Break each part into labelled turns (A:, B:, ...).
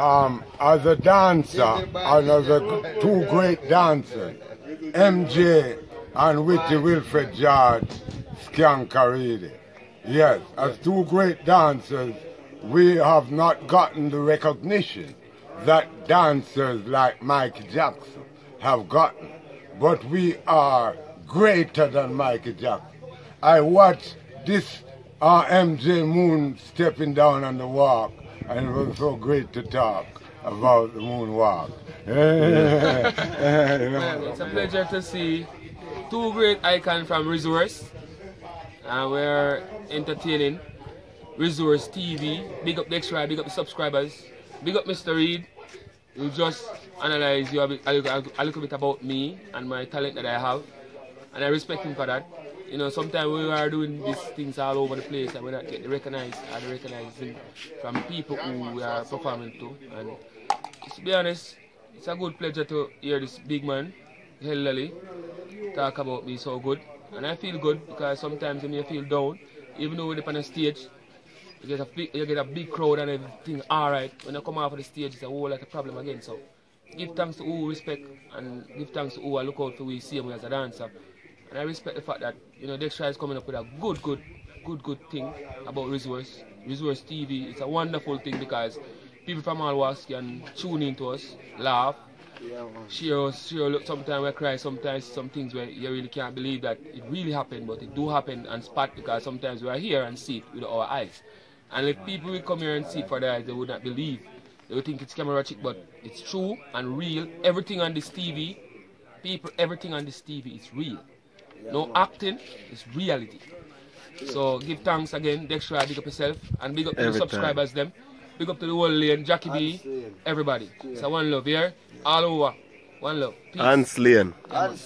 A: um, as a dancer, and as a two great dancers, MJ and Witty Wilfred George Skankaridi. Yes, as two great dancers, we have not gotten the recognition that dancers like Mike Jackson have gotten. But we are greater than Mike Jackson. I watched this uh, MJ Moon stepping down on the walk, and it was so great to talk about the moonwalk.
B: it's a pleasure to see two great icons from Resource, uh, and we're entertaining Resource TV. Big up the extra, big up the subscribers, big up Mr. Reid. You just analyze you a, bit, a, little, a little bit about me and my talent that I have, and I respect him for that. You know, sometimes we are doing these things all over the place and we not get recognized the recognizing from people who we are performing to. And to be honest, it's a good pleasure to hear this big man, Hellally, talk about me so good. And I feel good because sometimes when you feel down, even though we're on stage, you get a big, you get a big crowd and everything alright. When I come off of the stage, it's a whole lot of problem again. So give thanks to who respect and give thanks to who I look out for we see him as a dancer. And I respect the fact that, you know, Dextra is coming up with a good, good, good, good thing about Resource. Resource TV, it's a wonderful thing because people from all walks can tune into us, laugh, yeah, share us, share sometimes we cry, sometimes some things where you really can't believe that it really happened, but it do happen and spot because sometimes we are here and see it with our eyes. And if people will come here and see it for their eyes, they would not believe. They would think it's camera trick, but it's true and real. Everything on this TV, people, everything on this TV is real. No acting, it's reality. So give thanks again, Dextra, big up yourself, and big up to the subscribers them. Big up to the whole lane, Jackie B, everybody. So one love here, all over. One love.
C: Peace.
D: And Slain.
C: Out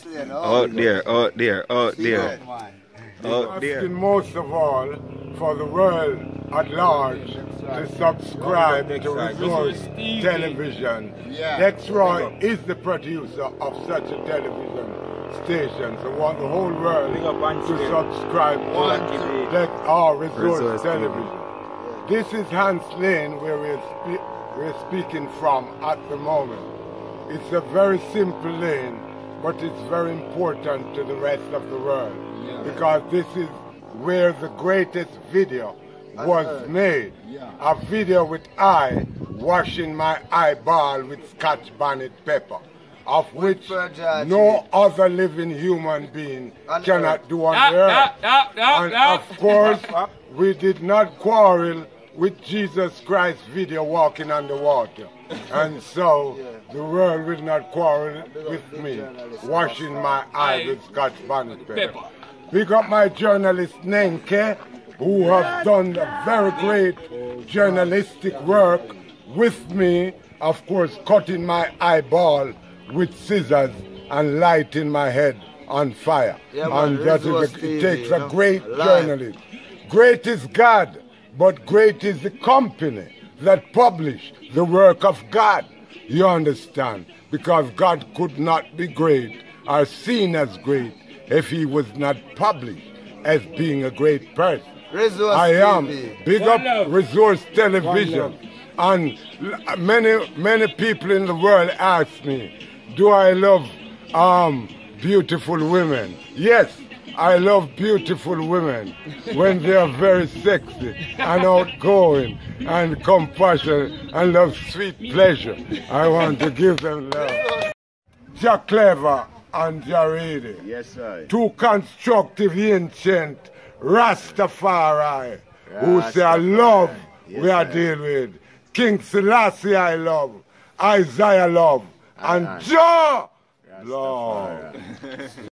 C: there, out there, out there. Out there.
A: Asking most of all for the world at large to subscribe to Resource Television. Dexroy is the producer of such a television stations. I want the whole world to subscribe to that our resource, resource television. This is Hans Lane where we're, spe we're speaking from at the moment. It's a very simple lane, but it's very important to the rest of the world yeah. because this is where the greatest video was made. Yeah. A video with I washing my eyeball with scotch bonnet pepper of which no other living human being cannot do on earth. and of course, we did not quarrel with Jesus Christ video walking on the water. And so the world will not quarrel with me washing my eyes with Scotch bonnet pepper. Pick up my journalist Nenke, who has done a very great journalistic work with me, of course, cutting my eyeball with scissors and lighting my head on fire. Yeah, and that is a, it takes a great journalist. Great is God, but great is the company that publish the work of God. You understand? Because God could not be great or seen as great if he was not published as being a great person.
D: Resource
A: I am. Big One up love. Resource Television. And many, many people in the world ask me, do I love um, beautiful women? Yes, I love beautiful women when they are very sexy and outgoing and compassionate and love sweet pleasure. I want to give them love. Jack Clever and Jaridi.
D: Yes, sir.
A: Two constructive ancient Rastafari who say I love yes, we are dealing with. King Selassie I love. Isaiah love and Jah, Lord.